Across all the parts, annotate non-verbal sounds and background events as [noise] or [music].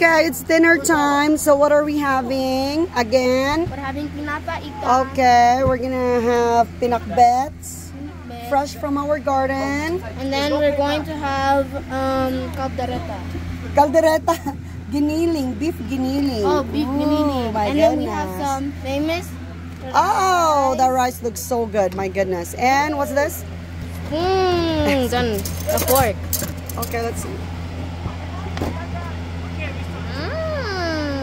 Okay, it's dinner time. So what are we having? Again? We're having pinata ika. Okay, we're gonna have pinakbets. Fresh from our garden. And then we're going to have um caldereta. Caldereta. [laughs] Giniling. Beef giniling. Oh, beef Ooh, giniling. And then we have some famous Oh, the rice looks so good. My goodness. And what's this? Mmm, [laughs] done. A fork. Okay, let's see. Mmm.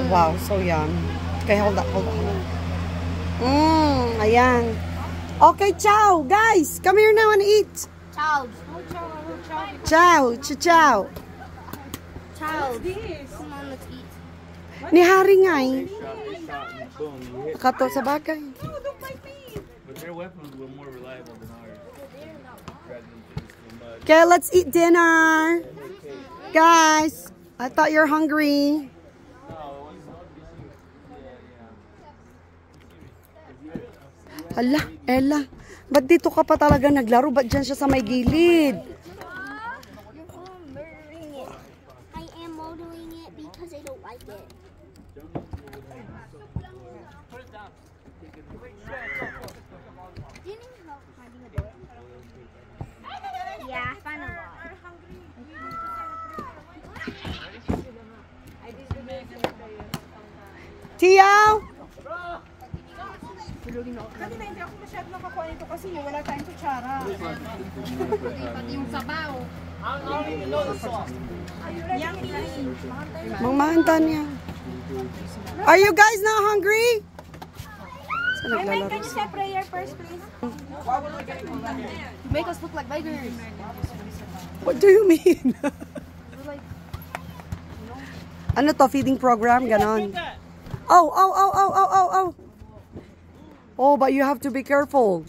Wow, so yum. Okay, hold up, hold up. Mmm, ayan. Okay, ciao. Guys, come here now and eat. Child. Ciao, ciao, ciao. Child. Come on, let's eat. Ni Hari nga eh. Nakato sa bagay. But their weapons were more reliable than ours. Rather than just the mud. Okay, let's eat dinner. Guys, I thought you're hungry. Hala, Ella. Ba't dito ka pa talaga naglaro? Ba't dyan siya sa may gilid? Because I finding a door? Yeah, I found a lot. Tiyaw! Kanina hindi ako masyado nakakuha nito kasi wala tayong kutsara. Mamahanta niya. Are you guys not hungry? Saan Hey, Mike, naglalaro? can you say prayer first, please? Make us look like beggars. What do you mean? [laughs] ano to? Feeding program? Ganon. Oh, oh, oh, oh, oh, oh, oh. Oh, but you have to be careful.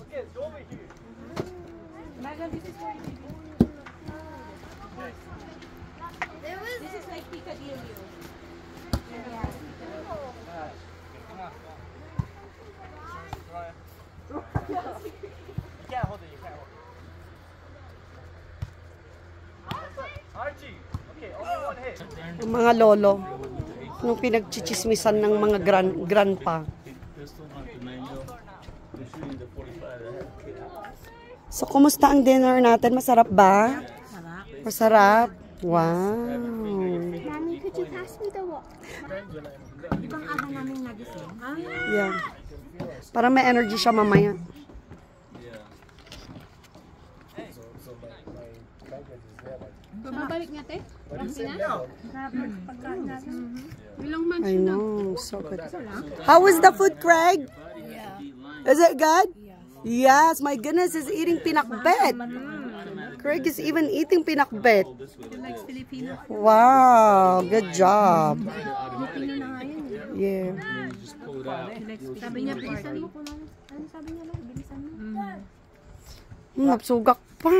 This is like Picadilly. Ang mga lolo. Nung pinagchichismisan ng mga gran grandpa. So, kumusta ang dinner natin? Masarap ba? Masarap. Wow. Mommy, could you pass me the wall? Yeah. Para may energy siya mamaya. Babalik nga, te? I know. So good. How is the food, Craig? Is it good? Yes, my goodness, is eating pinakbet. Craig is even eating pinakbet. Wow, good job. Yeah. Sabi niya, bilisan mo ano. Ano sabi niya lang? Bilisan mo. Napsugak pa.